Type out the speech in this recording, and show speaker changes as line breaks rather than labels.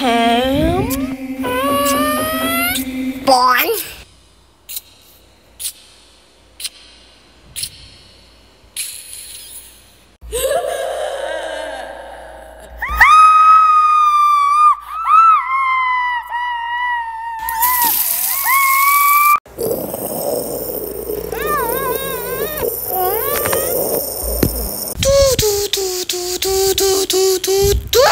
two, one. do do do do do do do